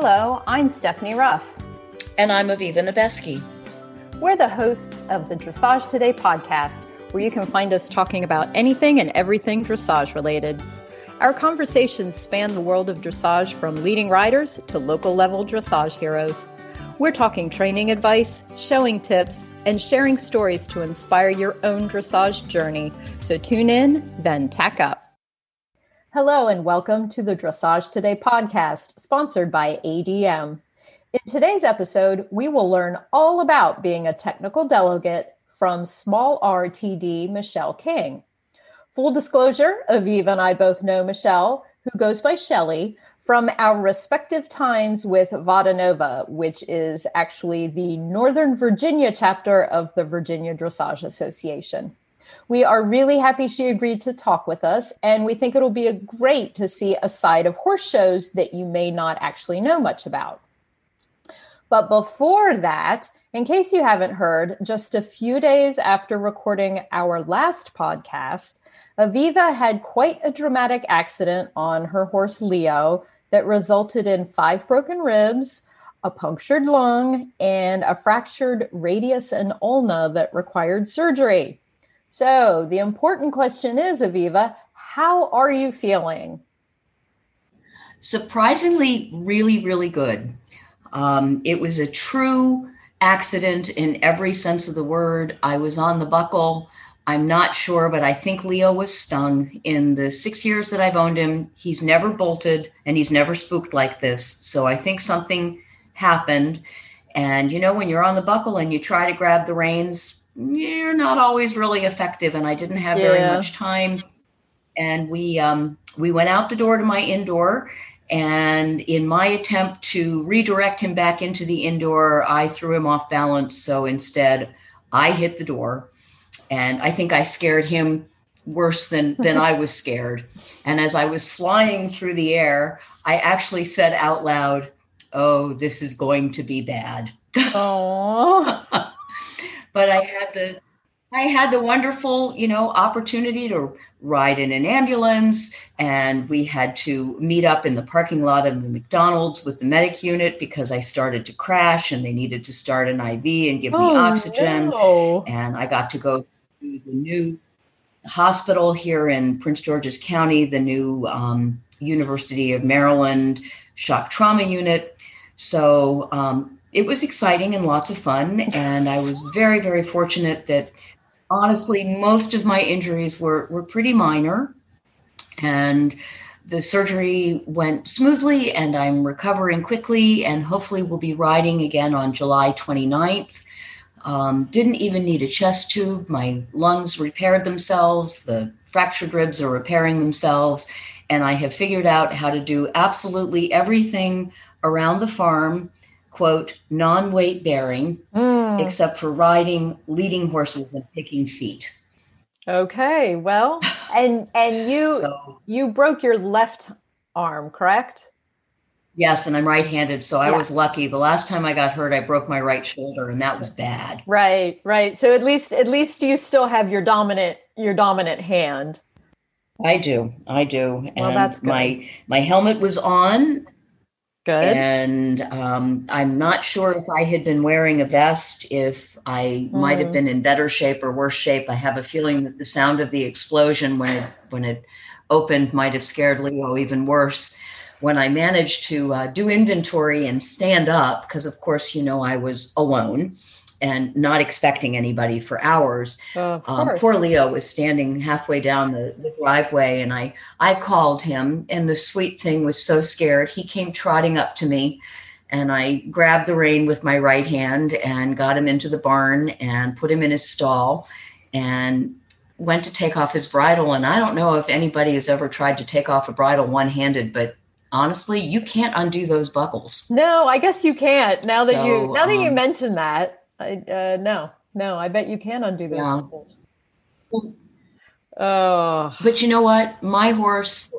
Hello, I'm Stephanie Ruff. And I'm Aviva Nebesky. We're the hosts of the Dressage Today podcast, where you can find us talking about anything and everything dressage related. Our conversations span the world of dressage from leading riders to local level dressage heroes. We're talking training advice, showing tips, and sharing stories to inspire your own dressage journey. So tune in, then tack up. Hello, and welcome to the Dressage Today podcast, sponsored by ADM. In today's episode, we will learn all about being a technical delegate from Small RTD Michelle King. Full disclosure, Aviva and I both know Michelle, who goes by Shelli, from our respective times with VADA/Nova, which is actually the Northern Virginia chapter of the Virginia Dressage Association. We are really happy she agreed to talk with us, and we think it'll be a great to see a side of horse shows that you may not actually know much about. But before that, in case you haven't heard, just a few days after recording our last podcast, Aviva had quite a dramatic accident on her horse Leo that resulted in five broken ribs, a punctured lung, and a fractured radius and ulna that required surgery. So, the important question is, Aviva, how are you feeling? Surprisingly, really, really good. Um, it was a true accident in every sense of the word. I was on the buckle. I'm not sure, but I think Leo was stung. In the six years that I've owned him, he's never bolted and he's never spooked like this. So I think something happened. And you know, when you're on the buckle and you try to grab the reins, you're not always really effective. And I didn't have yeah. very much time. And we um, we went out the door to my indoor. And in my attempt to redirect him back into the indoor, I threw him off balance. So instead, I hit the door and I think I scared him worse than than I was scared. And as I was flying through the air, I actually said out loud, "Oh, this is going to be bad." Oh. but I had the I had the wonderful, you know, opportunity to ride in an ambulance, and we had to meet up in the parking lot of the McDonald's with the medic unit because I started to crash, and they needed to start an IV and give oh, me oxygen. No. And I got to go to the new hospital here in Prince George's County, the new um, University of Maryland shock trauma unit. So um, it was exciting and lots of fun. And I was very, very fortunate that honestly, most of my injuries were, were pretty minor. And the surgery went smoothly, and I'm recovering quickly, and hopefully, we'll be riding again on July 29th. Um, didn't even need a chest tube. My lungs repaired themselves. The fractured ribs are repairing themselves. And I have figured out how to do absolutely everything around the farm, quote, non weight bearing, mm. except for riding, leading horses, and picking feet. Okay. Well, and and you so, you broke your left arm, correct? Yes, and I'm right-handed, so I was lucky. The last time I got hurt, I broke my right shoulder, and that was bad. Right, right. So at least at least you still have your dominant your dominant hand. I do, I do. And well, that's good. my my helmet was on. Good. And um, I'm not sure if I had been wearing a vest, if I mm. might have mm. been in better shape or worse shape. I have a feeling that the sound of the explosion when it when it opened might have scared Leo even worse when I managed to uh, do inventory and stand up, because of course, you know, I was alone and not expecting anybody for hours. Um, poor Leo was standing halfway down the, the, driveway, and I I called him, and the sweet thing was so scared. He came trotting up to me, and I grabbed the rein with my right hand and got him into the barn and put him in his stall, and went to take off his bridle. And I don't know if anybody has ever tried to take off a bridle one handed, but honestly, you can't undo those buckles. No, I guess you can't. Now that so, you now that um, you mention that, I, uh, no, no, I bet you can undo those yeah. Oh, but you know what? My horse,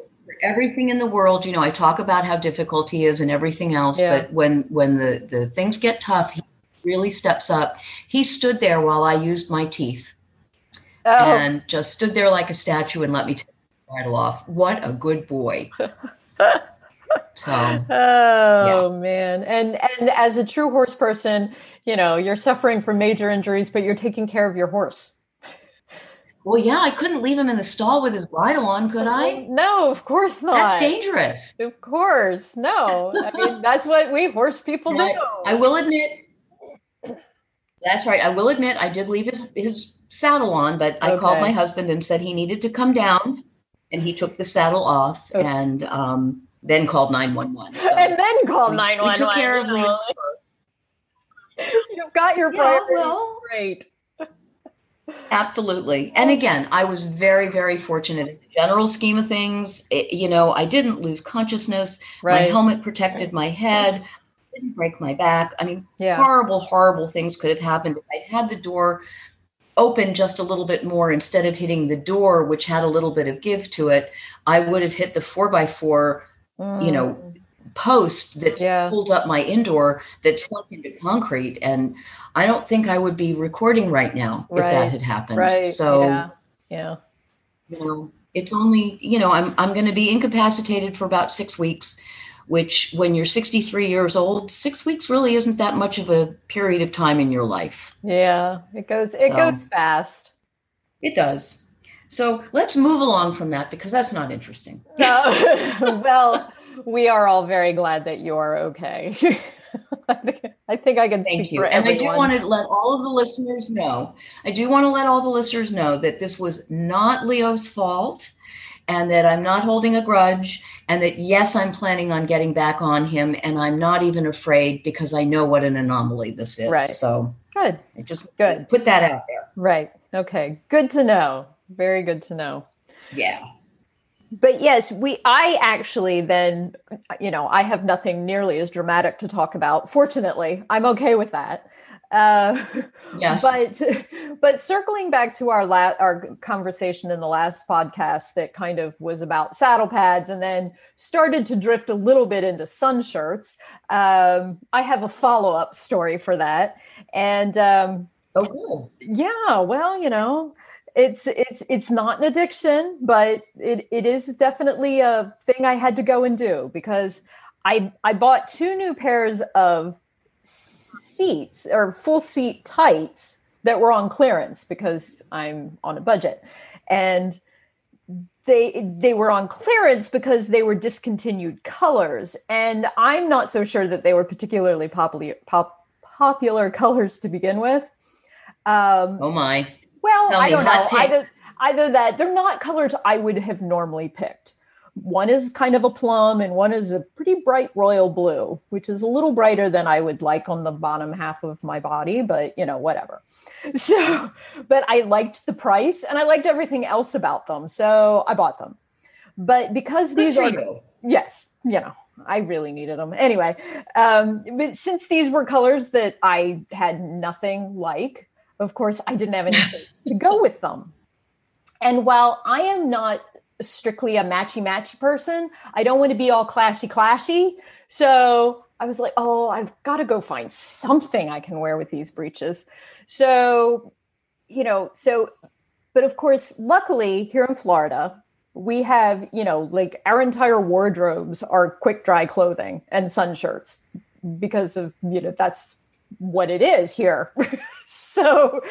everything in the world, you know, I talk about how difficult he is and everything else, yeah. but when when the the things get tough, he really steps up. He stood there while I used my teeth. Oh. And just stood there like a statue and let me take the bridle off. What a good boy. So, oh yeah. man, and and as a true horse person, you know you're suffering from major injuries, but you're taking care of your horse. Well, yeah, I couldn't leave him in the stall with his bridle on, could I? No, of course not. That's dangerous. Of course, no. I mean, that's what we horse people do. I, I will admit, that's right. I will admit, I did leave his his saddle on, but I okay. called my husband and said he needed to come down, and he took the saddle off, okay. and um, then called 911. So and then called 911. We took care of Leo. You've got your priorities yeah, well, great. Absolutely. And again, I was very, very fortunate in the general scheme of things. It, you know, I didn't lose consciousness. Right. My helmet protected my head. Didn't break my back. I mean, yeah. horrible, horrible things could have happened if I'd had the door open just a little bit more instead of hitting the door, which had a little bit of give to it. I would have hit the four by four mm. you know, mm. Post that yeah. pulled up my indoor that sunk into concrete. And I don't think I would be recording right now right. if that had happened. Right. So, yeah. yeah. You know, it's only, you know, I'm, I'm going to be incapacitated for about six weeks, which when you're 63 years old, six weeks really isn't that much of a period of time in your life. Yeah. It goes, it so, goes fast. It does. So let's move along from that because that's not interesting. No. well, we are all very glad that you're okay. I think I can Thank you. and I do want to let all of the listeners know. I do want to let all the listeners know that this was not Leo's fault and that I'm not holding a grudge and that yes, I'm planning on getting back on him and I'm not even afraid because I know what an anomaly this is. Right. So good. I just good. Put that out there. Right. Okay. Good to know. Very good to know. Yeah. But yes, we I actually then you know, I have nothing nearly as dramatic to talk about. Fortunately, I'm okay with that. Uh, yes. But but circling back to our la- our conversation in the last podcast that kind of was about saddle pads and then started to drift a little bit into sun shirts. Um, I have a follow up story for that, and um, oh, cool. yeah, well, you know, it's it's it's not an addiction but it, it is definitely a thing i had to go and do because i i bought two new pairs of seats or full seat tights that were on clearance because i'm on a budget. And they they were on clearance because they were discontinued colors. And i'm not so sure that they were particularly popular pop, popular colors to begin with. Um, oh my well, Tell I don't know. Either either that they're not colors I would have normally picked. One is kind of a plum and one is a pretty bright royal blue, which is a little brighter than I would like on the bottom half of my body, but you know, whatever. So, but I liked the price and I liked everything else about them. So I bought them. But because these are, you. yes, you know, I really needed them. Anyway, um, but since these were colors that I had nothing like, of course, I didn't have any to go with them. And while I am not strictly a matchy matchy person, I don't want to be all clashy clashy. So I was like, oh, I've got to go find something I can wear with these breeches. So, you know, so, but of course, luckily here in Florida, we have, you know, like our entire wardrobes are quick dry clothing and sun shirts because of, you know, that's what it is here. so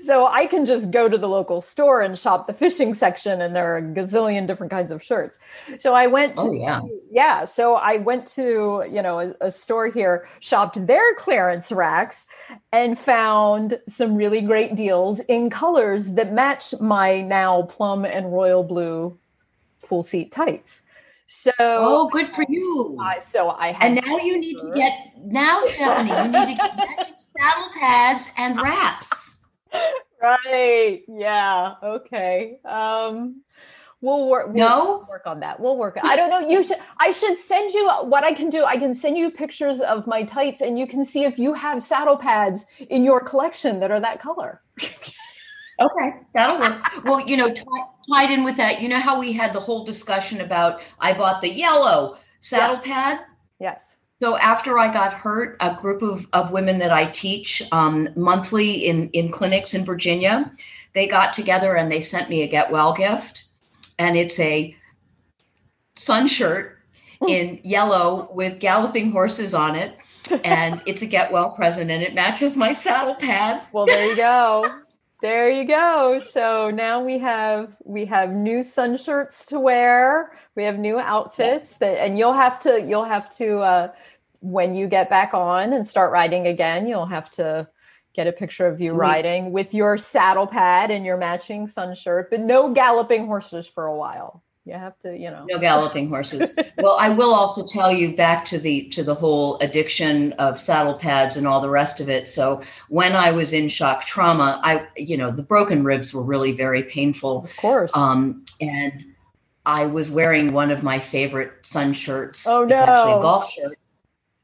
so I can just go to the local store and shop the fishing section and there are a gazillion different kinds of shirts. So I went to oh, yeah. yeah, so I went to, you know, a, a store here, shopped their clearance racks and found some really great deals in colors that match my now plum and royal blue full seat tights. So oh, good for you. Uh, so I and now you need to get now, Stephanie. You need to get saddle pads and wraps. Right. Yeah. Okay. Um, we'll work. We'll no, work on that. We'll work. I don't know. You should. I should send you what I can do. I can send you pictures of my tights, and you can see if you have saddle pads in your collection that are that color. Okay, that'll work. well, you know, t- tied in with that, you know how we had the whole discussion about I bought the yellow saddle yes. pad? Yes. So after I got hurt, a group of, of women that I teach um, monthly in, in clinics in Virginia, they got together and they sent me a get well gift. And it's a sun shirt in yellow with galloping horses on it. And it's a get well present and it matches my saddle pad. Well, there you go. there you go. So now we have we have new sun shirts to wear. We have new outfits that and you'll have to you'll have to uh when you get back on and start riding again, you'll have to get a picture of you riding with your saddle pad and your matching sun shirt, but no galloping horses for a while. You have to, you know. No galloping horses. well, I will also tell you back to the to the whole addiction of saddle pads and all the rest of it. So when I was in shock trauma, I you know, the broken ribs were really very painful. Of course. Um and I was wearing one of my favorite sun shirts. Oh no. It's actually a golf shirt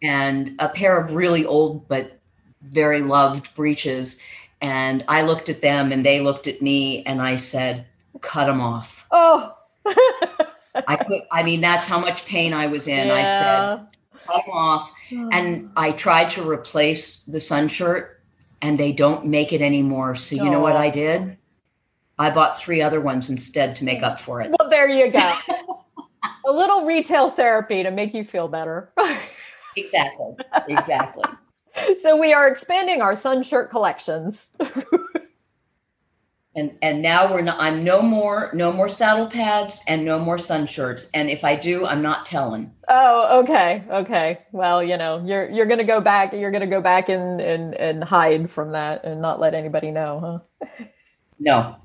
and a pair of really old but very loved breeches. And I looked at them and they looked at me and I said, cut them off. Oh. I could, I mean, that's how much pain I was in. Yeah. I said, cut them off. And I tried to replace the sun shirt and they don't make it anymore. So you oh. know what I did? I bought three other ones instead to make up for it. Well, there you go. a little retail therapy to make you feel better. exactly. Exactly so we are expanding our sun shirt collections. And and now we're not i'm no more no more saddle pads and no more sun shirts. And if i do i'm not telling. Oh okay okay. Well you know you're you're gonna go back you're gonna go back and and and hide from that and not let anybody know huh? No.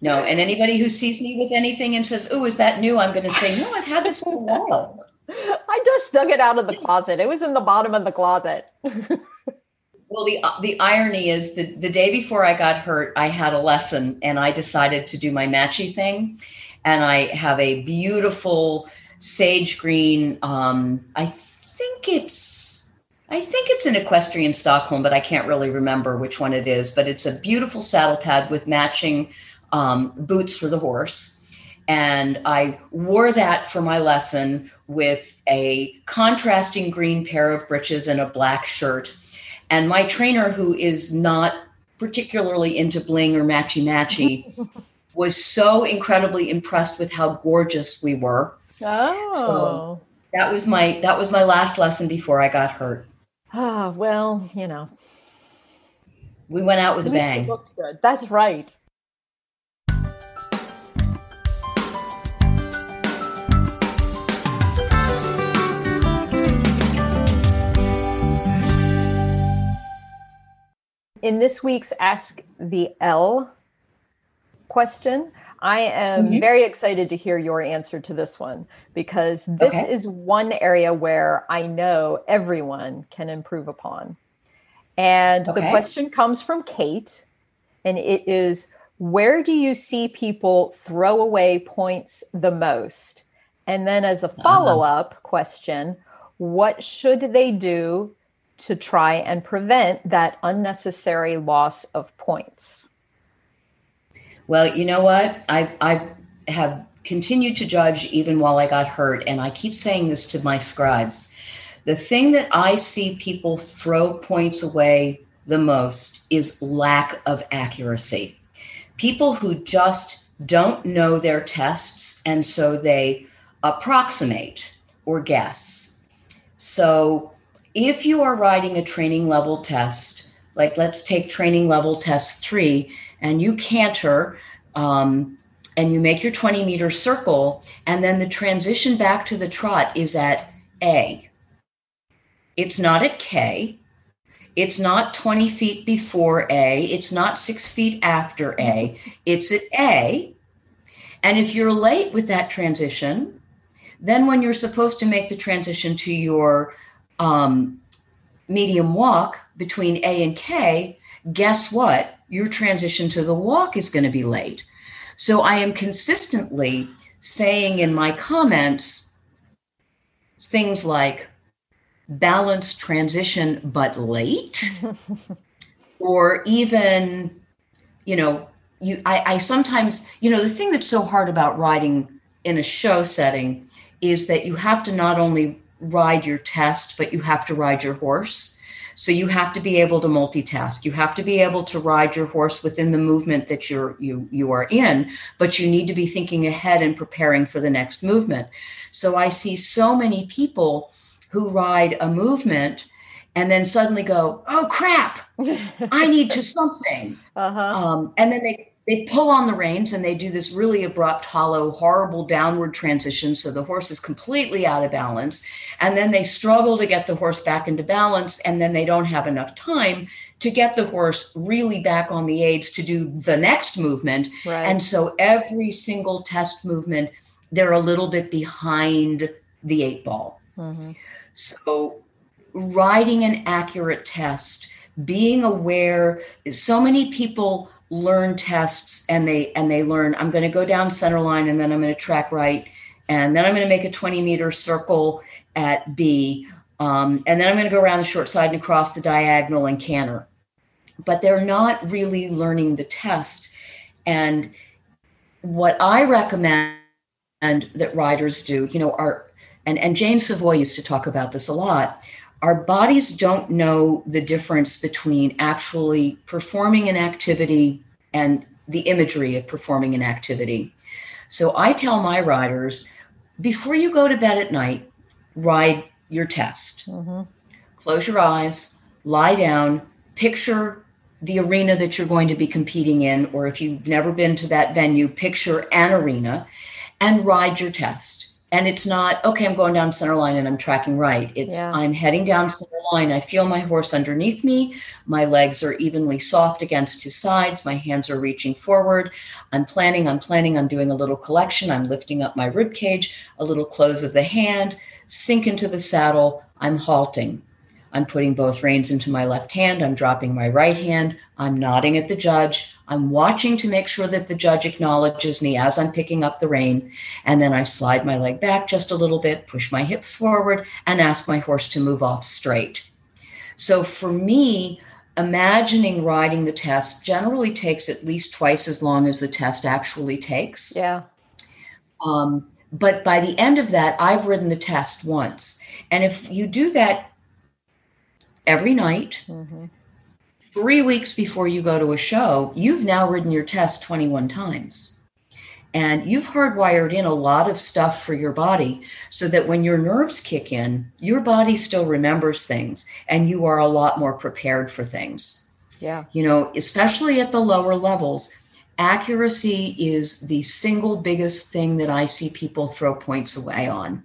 No. And anybody who sees me with anything and says oh is that new? I'm gonna say no i've had this for a while. I just dug it out of the closet. It was in the bottom of the closet. well, the uh, the irony is the the day before I got hurt, I had a lesson and I decided to do my matchy thing, and I have a beautiful sage green. Um, I think it's. I think it's an equestrian Stockholm, but I can't really remember which one it is. But it's a beautiful saddle pad with matching um, boots for the horse and I wore that for my lesson with a contrasting green pair of breeches and a black shirt. And my trainer, who is not particularly into bling or matchy matchy, was so incredibly impressed with how gorgeous we were. Oh. So that was my that was my last lesson before I got hurt. Ah, oh, well, you know. We went out with a bang. That's right. In this week's Ask the L question, I am mm-hmm. very excited to hear your answer to this one because this okay. is one area where I know everyone can improve upon. And okay. the question comes from Kate, and it is Where do you see people throw away points the most? And then, as a follow up uh-huh. question, what should they do to try and prevent that unnecessary loss of points? Well, you know what? I, I have continued to judge even while I got hurt, and I keep saying this to my scribes. The thing that I see people throw points away the most is lack of accuracy. People who just don't know their tests, and so they approximate or guess. So if you are writing a training level test, like let's take training level test three, and you canter um, and you make your 20 meter circle, and then the transition back to the trot is at A. It's not at K. It's not 20 feet before A. It's not six feet after A. It's at A. And if you're late with that transition, then when you're supposed to make the transition to your um, medium walk between A and K, guess what? Your transition to the walk is going to be late. So I am consistently saying in my comments things like balanced transition but late or even you know you I, I sometimes you know the thing that's so hard about riding in a show setting is that you have to not only ride your test, but you have to ride your horse. So you have to be able to multitask. You have to be able to ride your horse within the movement that you're you you are in, but you need to be thinking ahead and preparing for the next movement. So I see so many people who ride a movement and then suddenly go, "Oh crap, I need to something," uh-huh. um, and then they they pull on the reins and they do this really abrupt, hollow, horrible downward transition. So the horse is completely out of balance. And then they struggle to get the horse back into balance. And then they don't have enough time to get the horse really back on the aids to do the next movement. Right. And so every single test movement, they're a little bit behind the eight ball. Mm-hmm. So riding an accurate test being aware is so many people learn tests and they and they learn i'm going to go down center line and then i'm going to track right and then i'm going to make a 20 meter circle at b um, and then i'm going to go around the short side and across the diagonal and canter. But they're not really learning the test. And what i recommend that riders do you know are and, and jane Savoie used to talk about this a lot our bodies don't know the difference between actually performing an activity and the imagery of performing an activity. So I tell my riders before you go to bed at night, ride your test. Mm-hmm. Close your eyes, lie down, picture the arena that you're going to be competing in, or if you've never been to that venue, picture an arena and ride your test and it's not okay i'm going down center line and i'm tracking right. It's yeah. i'm heading down center line. I feel my horse underneath me. My legs are evenly soft against his sides. My hands are reaching forward. I'm planning i'm planning. I'm doing a little collection. I'm lifting up my rib cage a little close of the hand sink into the saddle. I'm halting. I'm putting both reins into my left hand. I'm dropping my right hand i'm nodding at the judge I'm watching to make sure that the judge acknowledges me as I'm picking up the rein. And then I slide my leg back just a little bit, push my hips forward, and ask my horse to move off straight. So for me, imagining riding the test generally takes at least twice as long as the test actually takes. Yeah. Um, but by the end of that, I've ridden the test once. And if you do that every night, mm-hmm three weeks before you go to a show, you've now ridden your test 21 times. And you've hardwired in a lot of stuff for your body so that when your nerves kick in, your body still remembers things and you are a lot more prepared for things. Yeah. You know, especially at the lower levels, accuracy is the single biggest thing that I see people throw points away on.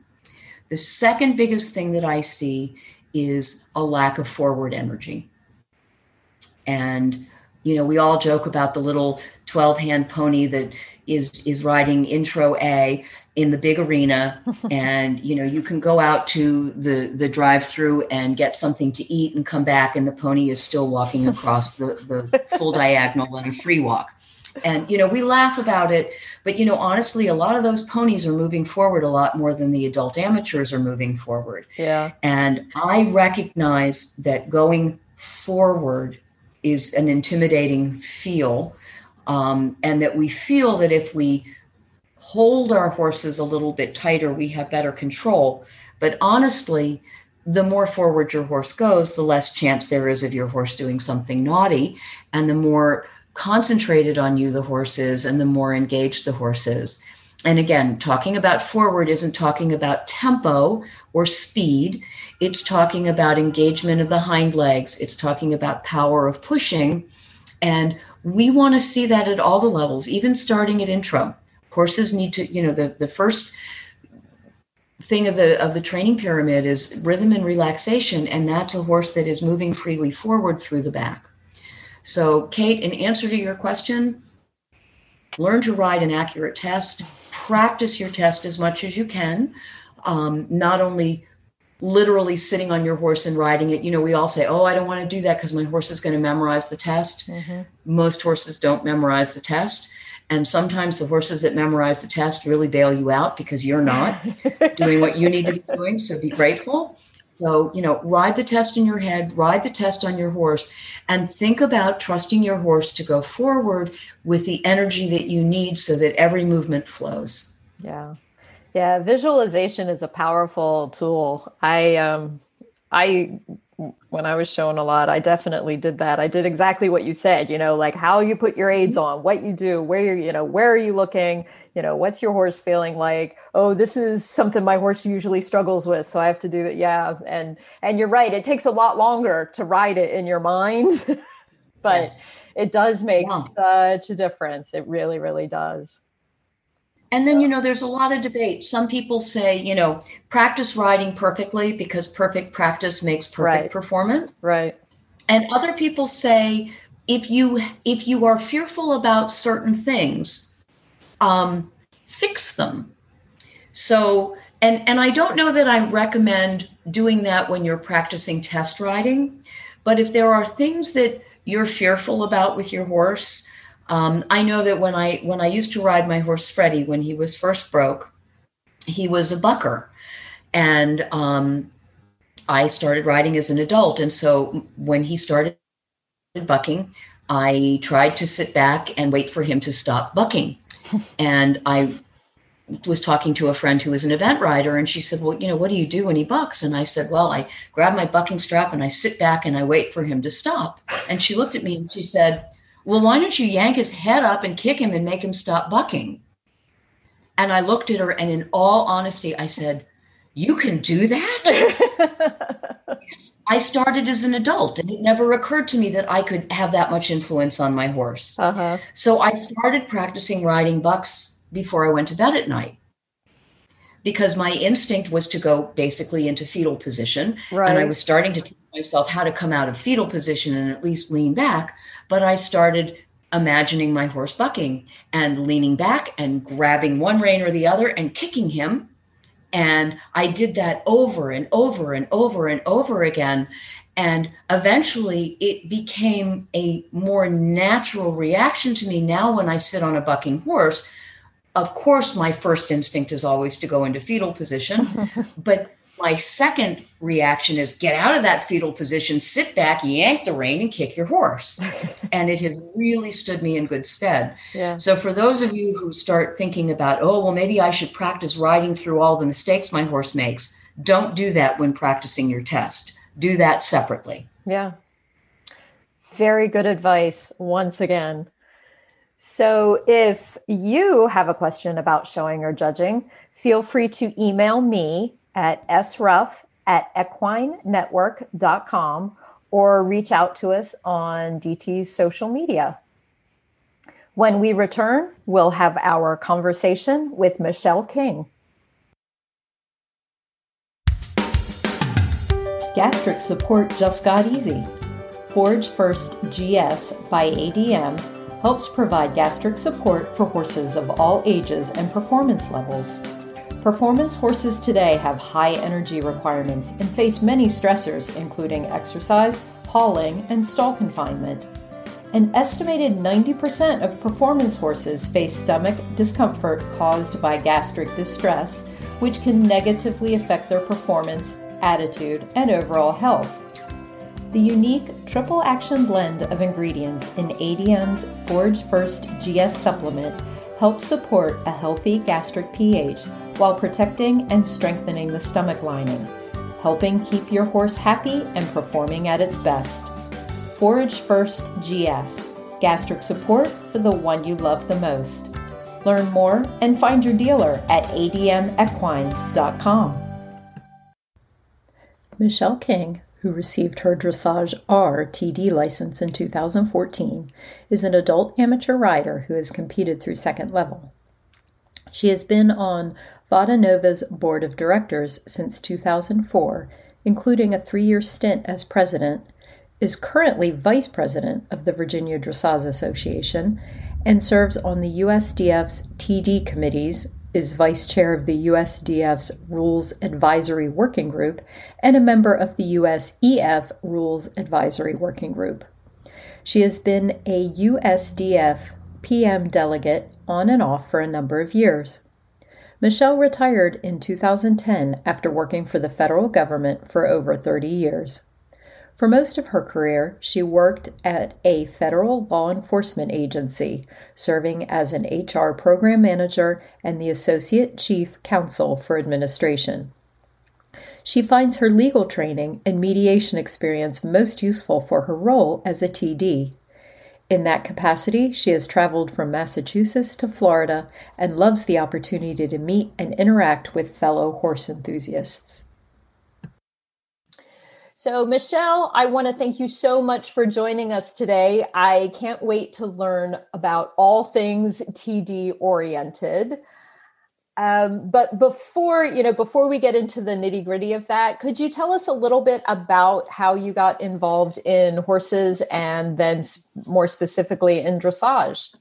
The second biggest thing that I see is a lack of forward energy. And you know, we all joke about the little 12 hand pony that is is riding intro A in the big arena. And you know you can go out to the the drive through and get something to eat and come back and the pony is still walking across the the full diagonal in a free walk. And you know we laugh about it but you know honestly a lot of those ponies are moving forward a lot more than the adult amateurs are moving forward. Yeah. And i recognize that going forward is an intimidating feel. Um, and that we feel that if we hold our horses a little bit tighter, we have better control. But honestly, the more forward your horse goes, the less chance there is of your horse doing something naughty. And the more concentrated on you the horse is, and the more engaged the horse is and again, talking about forward isn't talking about tempo or speed. It's talking about engagement of the hind legs. It's talking about power of pushing. And we want to see that at all the levels, even starting at intro. Horses need to, you know, the, the first thing of the of the training pyramid is rhythm and relaxation, and that's a horse that is moving freely forward through the back. So, Kate, in answer to your question, learn to ride an accurate test practice your test as much as you can. Um, not only literally sitting on your horse and riding it. You know, we all say, "Oh, I don't want to do that because my horse is going to memorize the test." Mm-hmm. Most horses don't memorize the test, and sometimes the horses that memorize the test really bail you out because you're not doing what you need to be doing. So be grateful. So, you know, ride the test in your head, ride the test on your horse, and think about trusting your horse to go forward with the energy that you need so that every movement flows. Yeah. Yeah, visualization is a powerful tool. I um I when I was shown a lot, I definitely did that. I did exactly what you said, you know, like how you put your aids mm-hmm. on, what you do, where you're, you know, where are you looking, you know, what's your horse feeling like? Oh, this is something my horse usually struggles with. So I have to do that. Yeah. And, and you're right. It takes a lot longer to ride it in your mind, but yes. it does make yeah. such a difference. It really, really does. And then, you know, there's a lot of debate. Some people say, you know, practice riding perfectly because perfect practice makes perfect right. performance. Right. And other people say if you if you are fearful about certain things, um, fix them. So, and and I don't know that I recommend doing that when you're practicing test riding, but if there are things that you're fearful about with your horse, um, I know that when I when I used to ride my horse Freddie when he was first broke, he was a bucker, and um, I started riding as an adult. And so when he started bucking, I tried to sit back and wait for him to stop bucking. and I was talking to a friend who was an event rider, and she said, "Well, you know, what do you do when he bucks?" And I said, "Well, I grab my bucking strap and I sit back and I wait for him to stop." And she looked at me and she said well, why don't you yank his head up and kick him and make him stop bucking? And I looked at her, and in all honesty, I said, You can do that? I started as an adult, and it never occurred to me that I could have that much influence on my horse. Uh-huh. So I started practicing riding bucks before I went to bed at night because my instinct was to go basically into fetal position. Right. And I was starting to myself how to come out of fetal position and at least lean back. But I started imagining my horse bucking and leaning back and grabbing one rein or the other and kicking him. And I did that over and over and over and over again. And eventually it became a more natural reaction to me now when I sit on a bucking horse of course, my first instinct is always to go into fetal position, but my second reaction is get out of that fetal position, sit back, yank the rein, and kick your horse. and it has really stood me in good stead. Yeah. So, for those of you who start thinking about, oh, well, maybe I should practice riding through all the mistakes my horse makes, don't do that when practicing your test. Do that separately. Yeah. Very good advice once again. So if you have a question about showing or judging, feel free to email me at sruff at equinenetwork.com or reach out to us on DT's social media. When we return, we'll have our conversation with Michelle King. Gastric support just got easy. Forage First GS by ADM helps provide gastric support for horses of all ages and performance levels. Performance horses today have high energy requirements and face many stressors, including exercise, hauling, and stall confinement. An estimated 90% of performance horses face stomach discomfort caused by gastric distress, which can negatively affect their performance, attitude, and overall health. The unique triple action blend of ingredients in ADM's Forage First GS supplement helps support a healthy gastric pH while protecting and strengthening the stomach lining, helping keep your horse happy and performing at its best. Forage First GS gastric support for the one you love the most. Learn more and find your dealer at admequine.com. Michelle King who received her Dressage R TD license in 2014, is an adult amateur rider who has competed through second level. She has been on VADA/Nova's board of directors since 2004, including a three year stint as president, is currently vice president of the Virginia Dressage Association, and serves on the USDF's TD committees is vice chair of the USDF's Rules Advisory Working Group and a member of the USEF Rules Advisory Working Group. She has been a USDF PM delegate on and off for a number of years. Michelle retired in 2010 after working for the federal government for over 30 years. For most of her career, she worked at a federal law enforcement agency, serving as an HR program manager and the associate chief counsel for administration. She finds her legal training and mediation experience most useful for her role as a TD. In that capacity, she has traveled from Massachusetts to Florida and loves the opportunity to meet and interact with fellow horse enthusiasts. So, Michelle, I want to thank you so much for joining us today. I can't wait to learn about all things TD oriented. Um, but before you know, before we get into the nitty gritty of that, could you tell us a little bit about how you got involved in horses and then more specifically in dressage?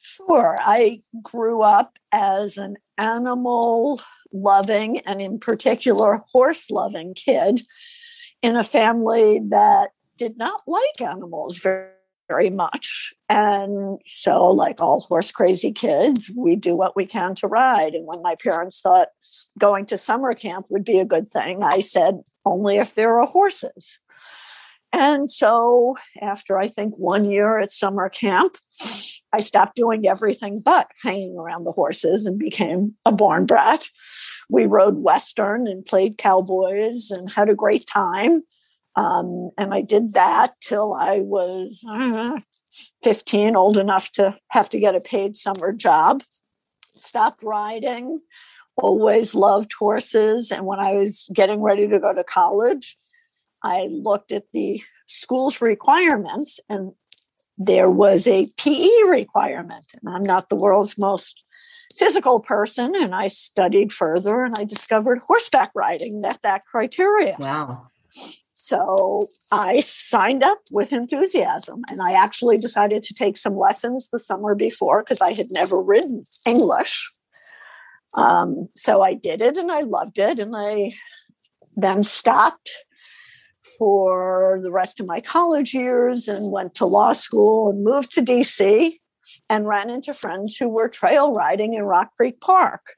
Sure. I grew up as an animal loving and, in particular, horse loving kid in a family that did not like animals very very much. And so, like all horse crazy kids, we do what we can to ride. And when my parents thought going to summer camp would be a good thing, I said, only if there are horses. And so, after I think one year at summer camp, I stopped doing everything but hanging around the horses and became a barn brat. We rode Western and played cowboys and had a great time. Um, and I did that till I was uh, 15, old enough to have to get a paid summer job. Stopped riding, always loved horses. And when I was getting ready to go to college, I looked at the school's requirements and there was a PE requirement. And I'm not the world's most physical person. And I studied further and I discovered horseback riding met that criteria. Wow. So I signed up with enthusiasm and I actually decided to take some lessons the summer before because I had never ridden English. Um, so I did it and I loved it. And I then stopped for the rest of my college years and went to law school and moved to DC and ran into friends who were trail riding in Rock Creek Park.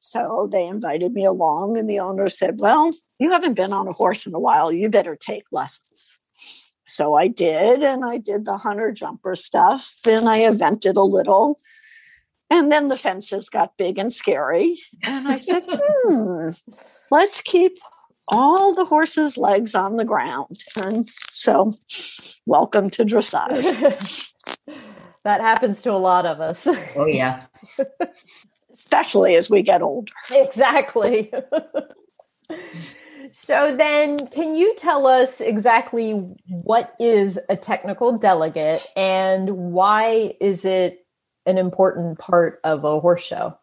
So they invited me along, and the owner said, Well, you haven't been on a horse in a while. You better take lessons. So I did, and I did the hunter jumper stuff, and I evented a little. And then the fences got big and scary. And I said, hmm, let's keep all the horse's legs on the ground. And so, welcome to dressage. that happens to a lot of us. Oh, yeah. Especially as we get older. Exactly. So then, can you tell us exactly what is a technical delegate and why is it an important part of a horse show?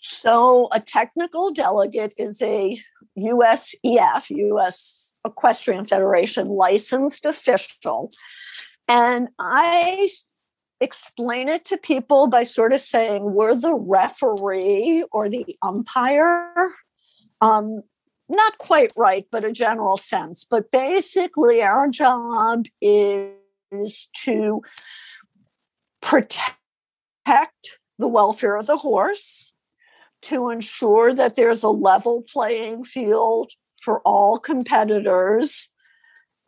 So, a technical delegate is a USEF, US Equestrian Federation licensed official. And I explain it to people by sort of saying we're the referee or the umpire um, not quite right, but a general sense. But basically, our job is to protect the welfare of the horse, to ensure that there's a level playing field for all competitors,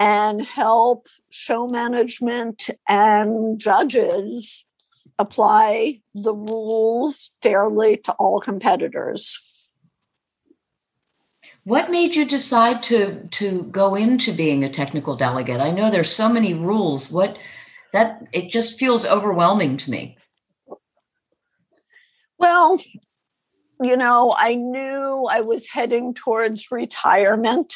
and help show management and judges apply the rules fairly to all competitors. What made you decide to to go into being a technical delegate? I know there's so many rules. What that it just feels overwhelming to me. Well, you know, I knew I was heading towards retirement.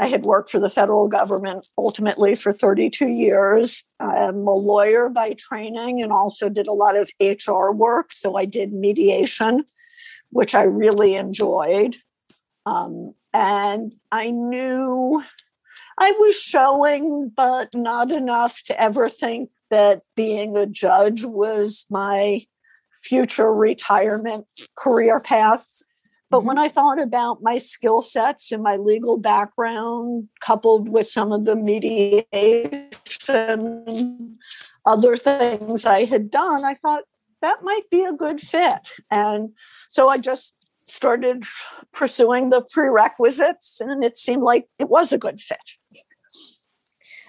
I had worked for the federal government ultimately for 32 years. I'm a lawyer by training and also did a lot of HR work. So I did mediation, which I really enjoyed. Um, and I knew I was showing, but not enough to ever think that being a judge was my future retirement career path. But mm-hmm. when I thought about my skill sets and my legal background, coupled with some of the mediation, other things I had done, I thought that might be a good fit. And so I just started pursuing the prerequisites, and it seemed like it was a good fit.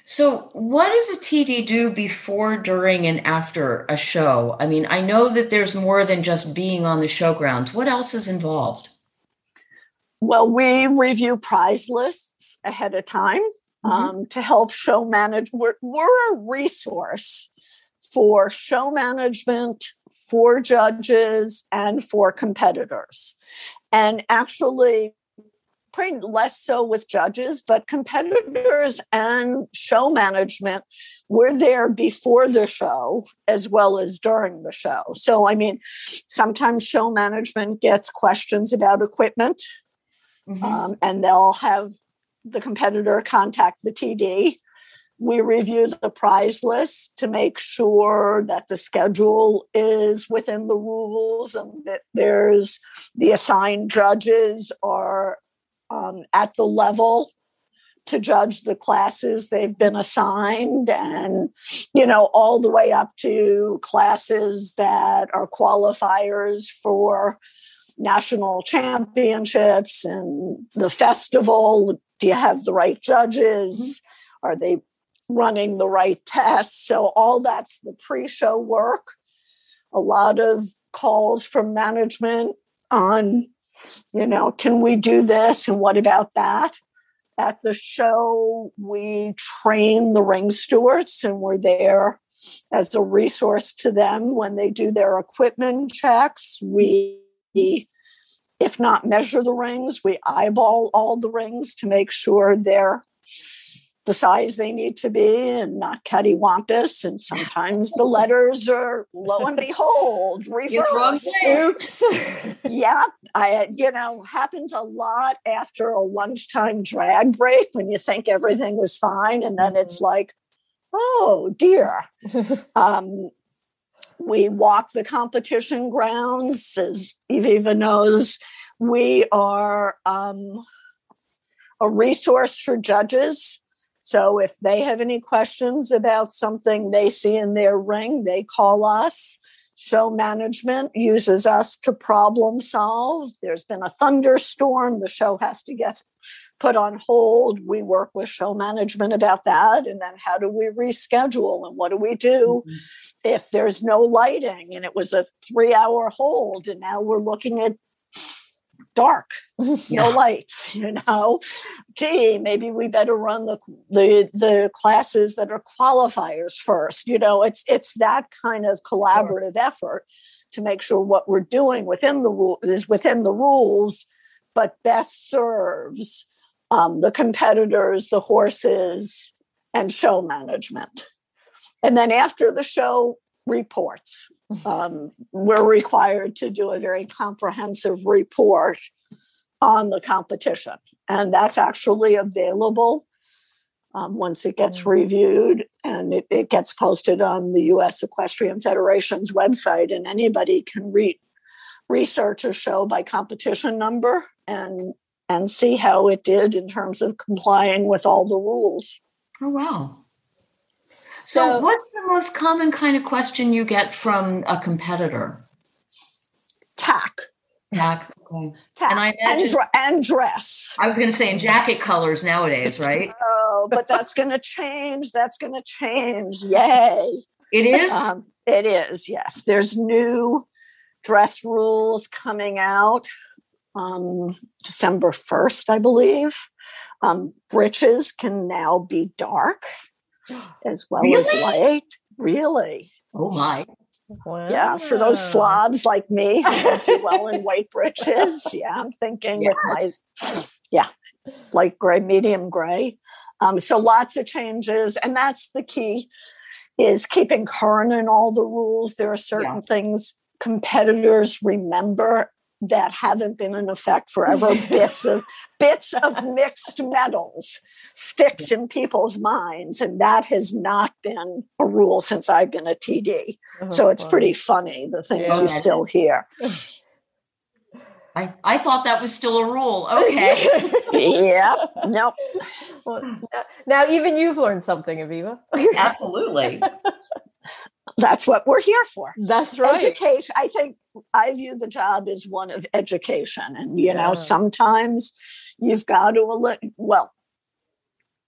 So, what does a TD do before, during, and after a show? I mean, I know that there's more than just being on the showgrounds. What else is involved? Well, we review prize lists ahead of time mm-hmm. um, to help show manage. We're, we're a resource for show management, for judges, and for competitors. And actually, pretty less so with judges, but competitors and show management were there before the show as well as during the show. So, I mean, sometimes show management gets questions about equipment, mm-hmm. um, and they'll have the competitor contact the TD. We review the prize list to make sure that the schedule is within the rules and that there's the assigned judges are um, at the level to judge the classes they've been assigned and you know all the way up to classes that are qualifiers for national championships and the festival do you have the right judges mm-hmm. are they running the right tests so all that's the pre-show work a lot of calls from management on you know, can we do this? And what about that? At the show, we train the ring stewards and we're there as a resource to them when they do their equipment checks. We, if not measure the rings, we eyeball all the rings to make sure they're the size they need to be and not cattywampus. And sometimes the letters are lo and behold, reverse. Oops. yeah. I, you know, happens a lot after a lunchtime drag break when you think everything was fine. And then it's mm-hmm. like, oh dear. um, we walk the competition grounds, as Aviva knows. We are um, a resource for judges so if they have any questions about something they see in their ring, they call us. Show management uses us to problem solve. There's been a thunderstorm, the show has to get put on hold. We work with show management about that. And then how do we reschedule and what do we do mm-hmm. if there's no lighting and it was a three hour hold and now we're looking at dark, yeah. no lights, you know. Gee, maybe we better run the the the classes that are qualifiers first. You know, it's it's that kind of collaborative sure. effort to make sure what we're doing within the rule is within the rules, but best serves um, the competitors, the horses, and show management. And then after the show, reports. Um, we're required to do a very comprehensive report on the competition, and that's actually available um, once it gets mm. reviewed and it, it, gets posted on the U.S. Equestrian Federation's website, and anybody can read research a show by competition number and and see how it did in terms of complying with all the rules. Oh wow! So, so, what's the most common kind of question you get from a competitor? Tack. Tack. Okay. Tack. And, I imagine, and, and dress. I was going to say in jacket colors nowadays, right? oh, but that's going to change. That's going to change. Yay. It is? Um, it is, yes. There's new dress rules coming out um, December 1st, I believe. Um, breeches can now be dark as well really? as light. Really? Oh my. Wow. Yeah, for those slobs like me who do well in white breeches. Yeah, I'm thinking yes. with my, yeah, light gray, medium gray. Um, so lots of changes, and that's the key is keeping current in all the rules. There are certain yeah. things competitors remember that haven't been in effect forever bits of bits of mixed metals sticks in people's minds and that has not been a rule since i've been a td oh, so it's pretty funny the things yeah. you still hear I, I thought that was still a rule. Okay. yeah. Nope. Well, now, even you've learned something, Aviva. Absolutely that's what we're here for. That's right. Education. I think I view the job as one of education. And, you yeah. know, sometimes you've got to, well,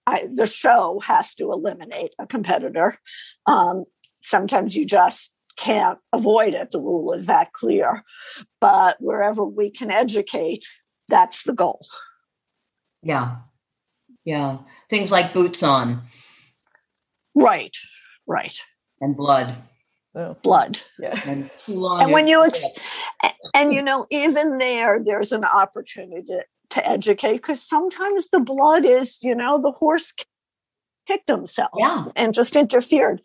I, the show has to eliminate a competitor. Um, sometimes you just can't avoid it. The rule is that clear. But wherever we can educate that's the goal. Yeah. Yeah. Things like boots on. Right. Right. And blood. Oh. Blood. Yeah. And, and when you ex- and you know even there there's an opportunity to, to educate because sometimes the blood is you know the horse kicked himself yeah. and just interfered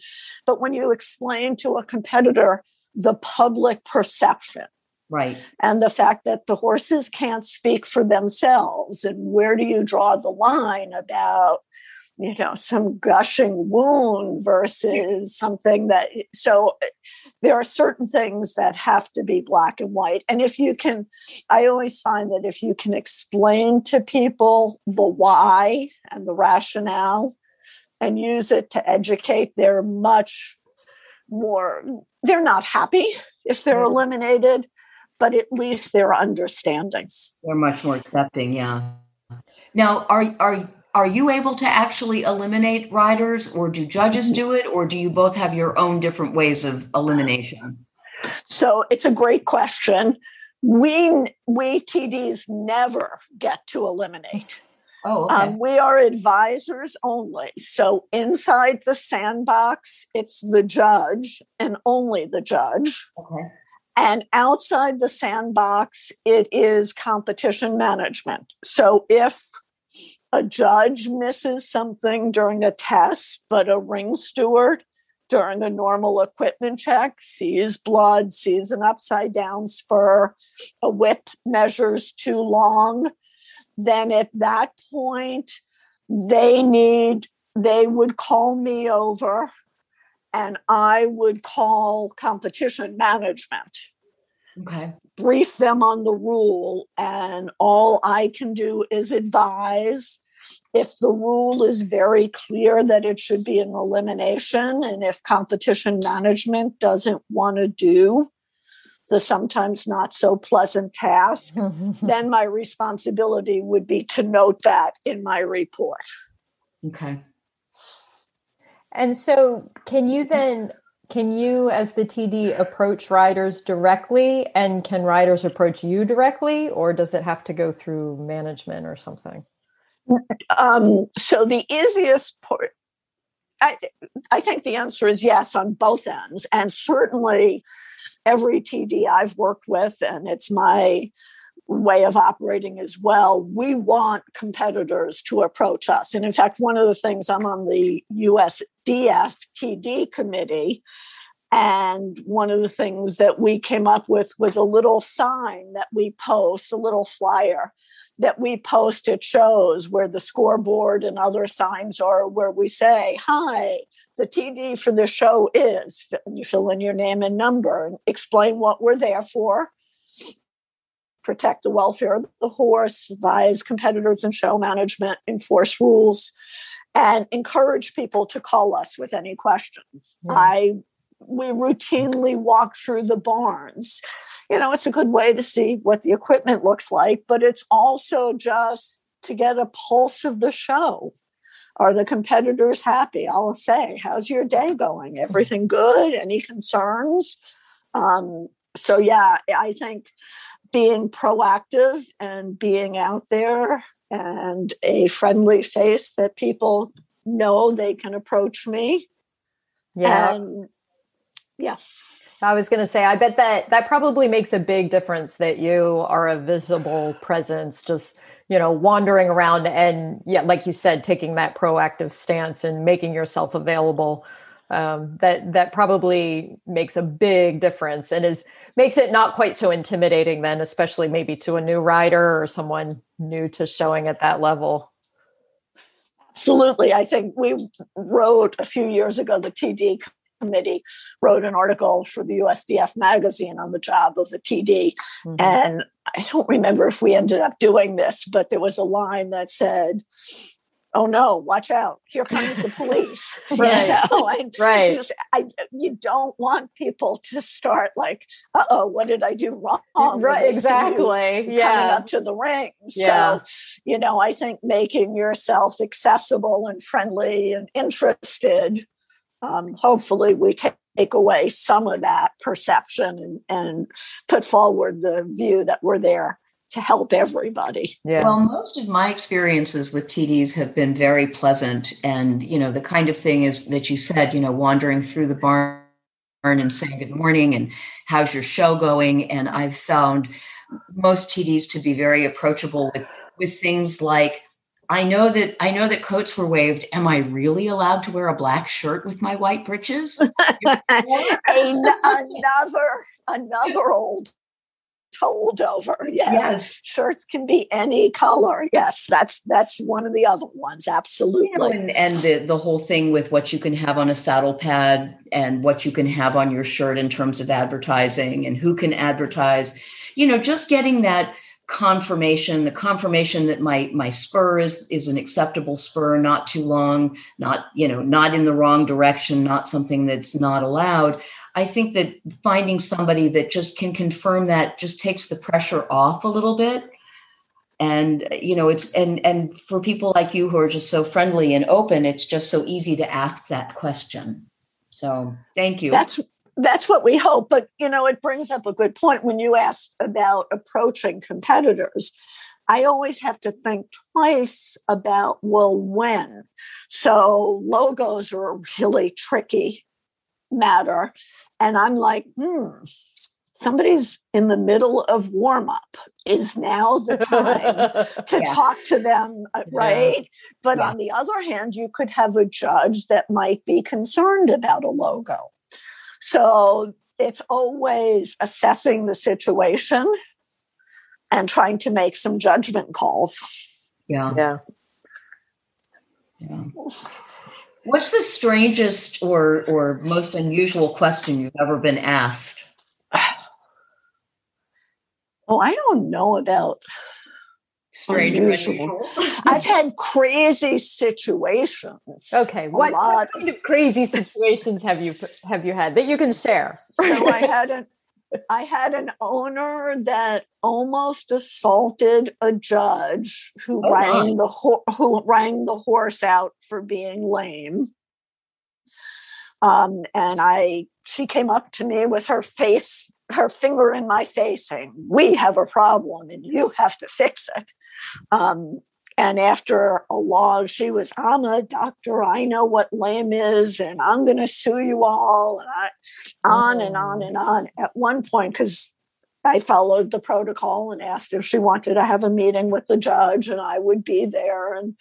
but when you explain to a competitor the public perception right and the fact that the horses can't speak for themselves and where do you draw the line about you know some gushing wound versus something that so there are certain things that have to be black and white. And if you can i always find that if you can explain to people the why and the rationale and use it to educate they're much more they're not happy if they're eliminated but at least they're understanding. They're much more accepting yeah. Now are are are you able to actually eliminate riders or do judges do it or do you both have your own different ways of elimination so it's a great question we we tds never get to eliminate Oh, okay. um, we are advisors only. So inside the sandbox, it's the judge and only the judge. Okay. And outside the sandbox, it is competition management. So if a judge misses something during a test, but a ring steward during a normal equipment check sees blood, sees an upside down spur, a whip measures too long, then at that point, they need, they would call me over and I would call competition management. Okay brief them on the rule, and all I can do is advise. If the rule is very clear that it should be an elimination, and if competition management doesn't want to do the sometimes not so pleasant task, then my responsibility would be to note that in my report. Okay. And so, can you then can you, as the TD, approach riders directly? And can riders approach you directly, or does it have to go through management or something? Um, so the easiest part, I, I think the answer is yes on both ends. And certainly every TD I've worked with, and it's my way of operating as well. We want competitors to approach us. And in fact, one of the things I'm on the USDF TD committee. And one of the things that we came up with was a little sign that we post, a little flyer that we post at shows where the scoreboard and other signs are, where we say, Hi, the TD for the show is, and you fill in your name and number and explain what we're there for protect the welfare of the horse, advise competitors and show management, enforce rules, and encourage people to call us with any questions. Yeah. I we routinely walk through the barns. You know, it's a good way to see what the equipment looks like, but it's also just to get a pulse of the show. Are the competitors happy? I'll say, how's your day going? Everything good? Any concerns? Um, so yeah, I think being proactive and being out there and a friendly face that people know they can approach me. Yeah. And yeah. I was going to say, I bet that that probably makes a big difference that you are a visible presence, just, you know, wandering around and, yeah, like you said, taking that proactive stance and making yourself available um, that that probably makes a big difference and is makes it not quite so intimidating then especially maybe to a new rider or someone new to showing at that level. Absolutely. I think we wrote a few years ago the td committee wrote an article for the usdf magazine on the job of a td mm-hmm. and i don't remember if we ended up doing this but there was a line that said oh no, watch out, here comes the police. right. You know? right. Just, I, you don't want people to start like, uh oh, what did I do wrong? Right, exactly. Yeah. Coming up to the ring. Yeah. So, you know, I think making yourself accessible and friendly and interested, um, hopefully we take take away some of that perception and, and put forward the view that we're there to help everybody. Yeah. Well, most of my experiences with TDs have been very pleasant. And, you know, the kind of thing is that you said, you know, wandering through the barn and saying good morning and how's your show going? And I've found most TDs to be very approachable with, with things like, I know that I know that coats were waived. Am I really allowed to wear a black shirt with my white breeches? another another old holdover. Yes. yes. Shirts can be any color. Yes, that's that's one of the other ones. Absolutely. You know, and, and the the whole thing with what you can have on a saddle pad and what you can have on your shirt in terms of advertising and who can advertise. You know, just getting that confirmation the confirmation that my my spur is is an acceptable spur not too long not you know not in the wrong direction not something that's not allowed I think that finding somebody that just can confirm that just takes the pressure off a little bit. And you know, it's and and for people like you who are just so friendly and open, it's just so easy to ask that question. So thank you. That's that's what we hope. But you know, it brings up a good point when you ask about approaching competitors. I always have to think twice about, well, when. So logos are a really tricky matter. And I'm like, hmm, somebody's in the middle of warm up. Is now the time to yeah. talk to them, uh, right? Yeah. But yeah. on the other hand, you could have a judge that might be concerned about a logo. So it's always assessing the situation and trying to make some judgment calls. Yeah. Yeah. yeah. What's the strangest or or most unusual question you've ever been asked? Oh, I don't know about strange unusual. I've had crazy situations. Okay, what, what, kind of crazy situations have you have you had that you can share? So I had an I had an owner that almost assaulted a judge who oh, rang the ho- who rang the horse out for being lame. Um, and I, she came up to me with her face, her finger in my face, saying, "We have a problem, and you have to fix it." Um, and after a long, she was, I'm a doctor. I know what lame is, and I'm going to sue you all. And I, on and oh. on and on. At one point, because I followed the protocol and asked if she wanted to have a meeting with the judge, and I would be there. And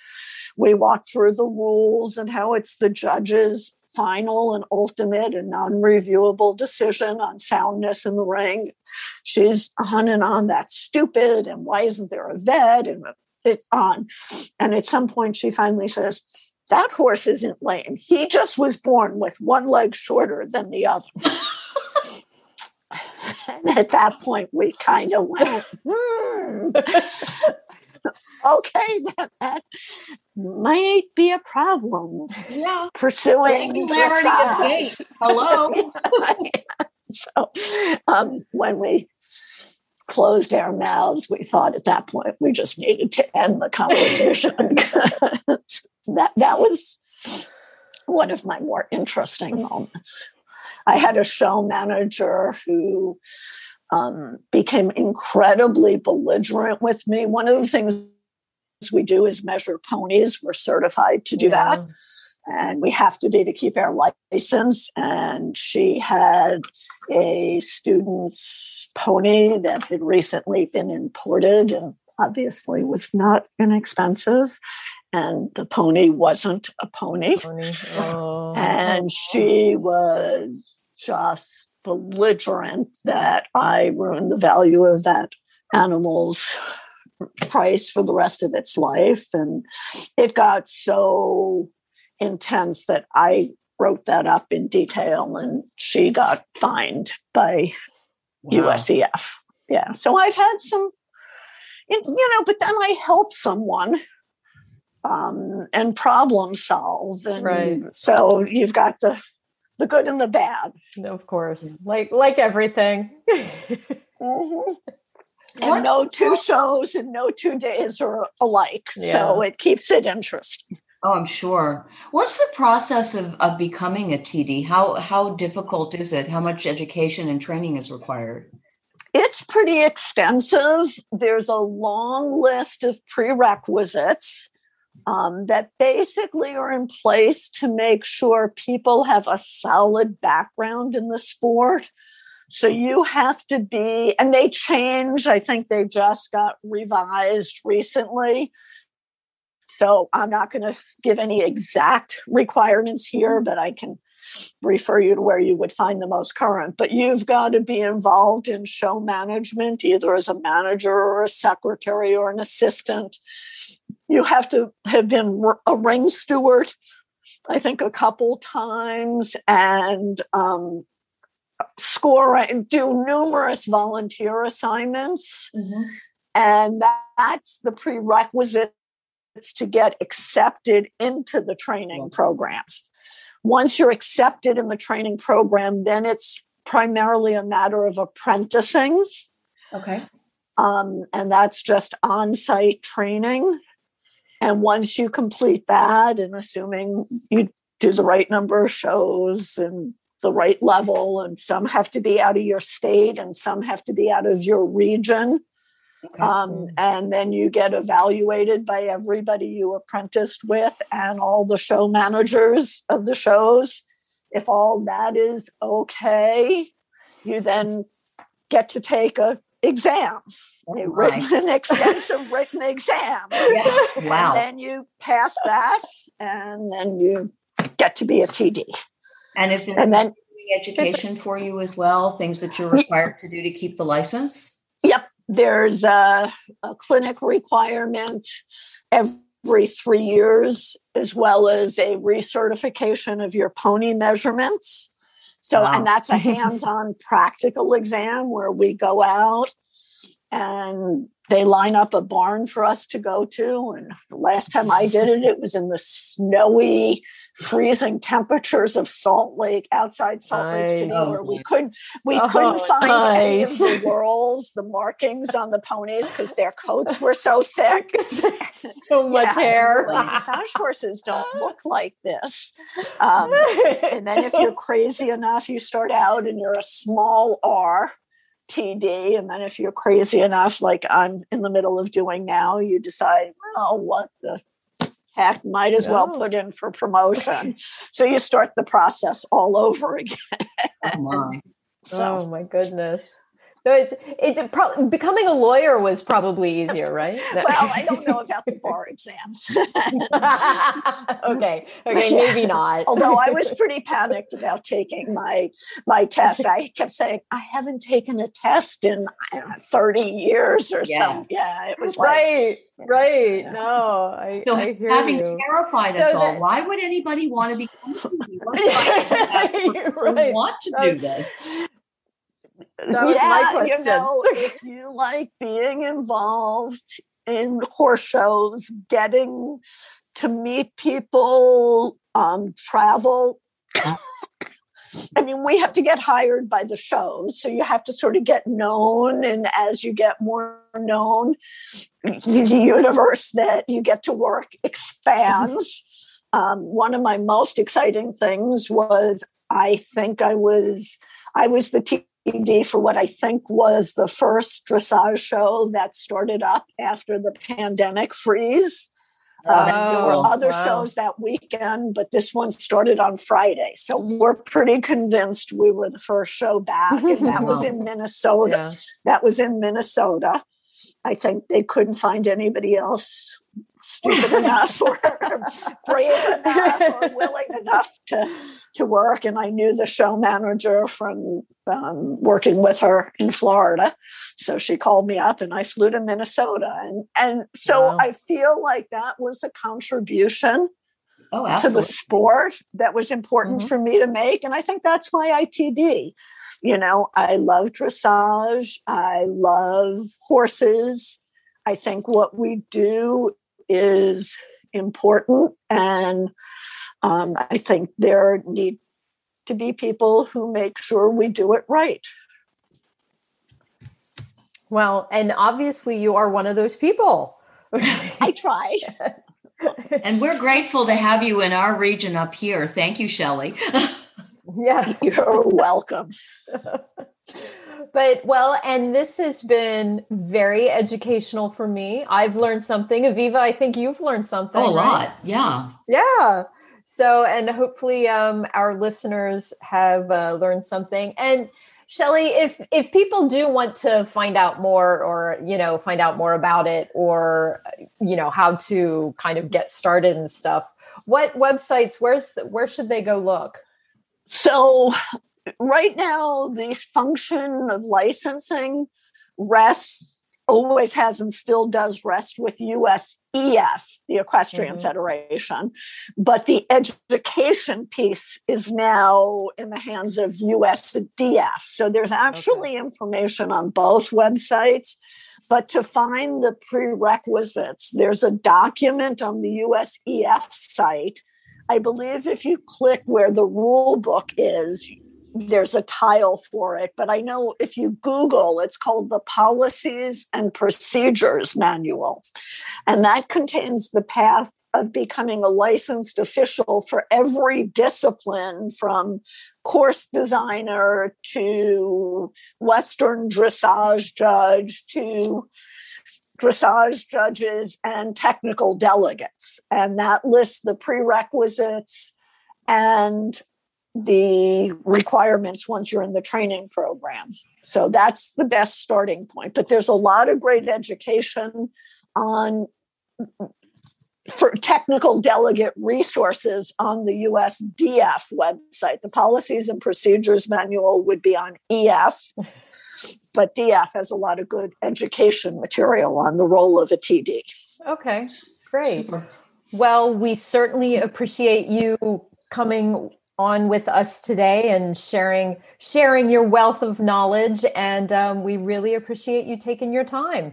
we walked through the rules and how it's the judge's final and ultimate and non-reviewable decision on soundness in the ring. She's on and on. That's stupid. And why isn't there a vet? And it on. And at some point, she finally says, That horse isn't lame. He just was born with one leg shorter than the other. and at that point, we kind of went, hmm. okay, that, that might be a problem. Yeah. Pursuing dressage. Hello. so um, when we closed our mouths. We thought at that point we just needed to end the conversation. that that was one of my more interesting moments. I had a show manager who um, became incredibly belligerent with me. One of the things we do is measure ponies. We're certified to do yeah. that. And we have to be to keep our license. And she had a student's pony that had recently been imported and obviously was not inexpensive. And the pony wasn't a pony. pony. Oh. and she was just belligerent that I ruined the value of that animal's price for the rest of its life. And it got so intense that I wrote that up in detail and she got fined by wow. USEF. Yeah. So I've had some, you know, but then I help someone um, and problem solve. And right. so you've got the the good and the bad. Of course. Like like everything. mm-hmm. And no two shows and no two days are alike. Yeah. So it keeps it interesting. Oh, I'm sure. What's the process of, of becoming a TD? How how difficult is it? How much education and training is required? it's pretty extensive. There's a long list of prerequisites um, that basically are in place to make sure people have a solid background in the sport. So you have to be, and they change. I think they just got revised recently. So I'm not going to give any exact requirements here, but I can refer you to where you would find the most current. But you've got to be involved in show management, either as a manager or a secretary or an assistant. You have to have been a ring steward, I think, a couple times, and um, score and do numerous volunteer assignments. Mm-hmm. And that's the prerequisite to get accepted into the training programs. Once you're accepted in the training program, then it's primarily a matter of apprenticing. Okay. Um, and that's just on site training. And once you complete that, and assuming you do the right number of shows and the right level, and some have to be out of your state and some have to be out of your region, Okay. Um, and then you get evaluated by everybody you apprenticed with and all the show managers of the shows. If all that is okay, you then get to take a exam, oh a written, an extensive written exam. Yeah. Wow. And then you pass that, and then you get to be a TD. And is and then education for you as well? Things that you're required to do to keep the license? Yep, there's a, a clinic requirement every three years, as well as a recertification of your pony measurements. So, wow. and that's a hands on practical exam where we go out and they line up a barn for us to go to. And the last time I did it, it was in the snowy, freezing temperatures of Salt Lake, outside Salt nice. Lake City, where we couldn't we oh, couldn't find nice. any of the whorls, the markings on the ponies because their coats were so thick. so much yeah, hair. Dressage horses don't look like this. Um, and then if you're crazy enough, you start out and you're a small R TD. And then if you're crazy enough, like I'm in the middle of doing now, you decide, well, what the heck, might as no. well put in for promotion. so you start the process all over again. oh, my. So, oh my goodness. So it's it's pro- becoming a lawyer was probably easier, right? well, I don't know about the bar exams. okay, okay, yeah. maybe not. Although I was pretty panicked about taking my my test. I kept saying I haven't taken a test in know, thirty years or yeah. something. Yeah, it was like, right, right. Yeah. No, I, so I hear having you. terrified us so all. Why would anybody want to become? right. want to do this? That was yeah, my question. You know, if you like being involved in horse shows, getting to meet people, um, travel. I mean, we have to get hired by the shows. So you have to sort of get known. And as you get more known, the universe that you get to work expands. Um, one of my most exciting things was I think I was I was the for what I think was the first dressage show that started up after the pandemic freeze. Oh, um, there were other wow. shows that weekend, but this one started on Friday. So we're pretty convinced we were the first show back. And that was in Minnesota. Yeah. That was in Minnesota. I think they couldn't find anybody else stupid enough or brave enough or willing enough to to work. And I knew the show manager from um, working with her in Florida, so she called me up, and I flew to Minnesota. And and so wow. I feel like that was a contribution. Oh, to the sport that was important mm-hmm. for me to make. And I think that's why ITD. You know, I love dressage, I love horses. I think what we do is important. And um, I think there need to be people who make sure we do it right. Well, and obviously you are one of those people. I try. and we're grateful to have you in our region up here. Thank you, Shelli. yeah. You're welcome. But well, and this has been very educational for me. I've learned something. Aviva, I think you've learned something. Oh, a right? lot. Yeah. Yeah. So, and hopefully, um, our listeners have uh, learned something. And Shelli, if if people do want to find out more, or you know, find out more about it, or you know, how to kind of get started and stuff, what websites? Where's the, where should they go look? So, right now, the function of licensing rests always has and still does rest with USEF, the Equestrian mm-hmm. Federation. But the education piece is now in the hands of USDF. So there's actually okay. information on both websites. But to find the prerequisites, there's a document on the USEF site. I believe if you click where the rule book is, there's a tile for it, but I know if you Google, it's called the Policies and Procedures Manual. And that contains the path of becoming a licensed official for every discipline from course designer to Western dressage judge to dressage judges and technical delegates. And that lists the prerequisites and the requirements once you're in the training program. So that's the best starting point. But there's a lot of great education on for technical delegate resources on the USDF website. The policies and procedures manual would be on EF, but DF has a lot of good education material on the role of a TD. Okay, great. Super. Well, we certainly appreciate you coming on with us today and sharing sharing your wealth of knowledge. And um, we really appreciate you taking your time.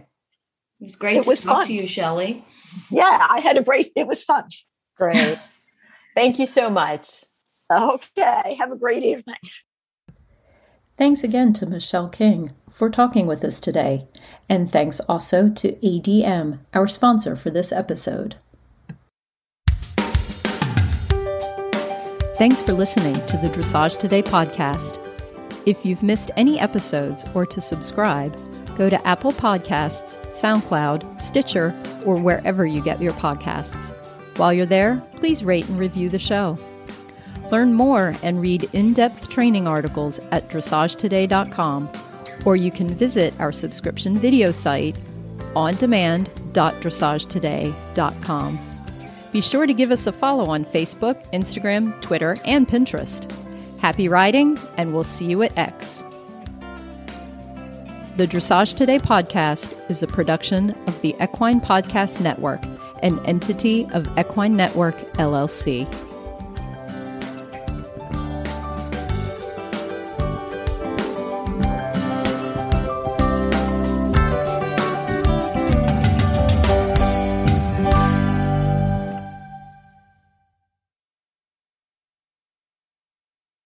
It was great it to was talk fun. to you, Shelli. Yeah, I had a great. It was fun. Great. Thank you so much. Okay. Have a great evening. Thanks again to Michelle King for talking with us today. And thanks also to ADM, our sponsor for this episode. Thanks for listening to the Dressage Today podcast. If you've missed any episodes or to subscribe, go to Apple Podcasts, SoundCloud, Stitcher, or wherever you get your podcasts. While you're there, please rate and review the show. Learn more and read in depth training articles at dressagetoday.com, or you can visit our subscription video site on demand.dressagetoday.com. Be sure to give us a follow on Facebook, Instagram, Twitter, and Pinterest. Happy riding, and we'll see you at X. The Dressage Today podcast is a production of the Equine Podcast Network, an entity of Equine Network, LLC.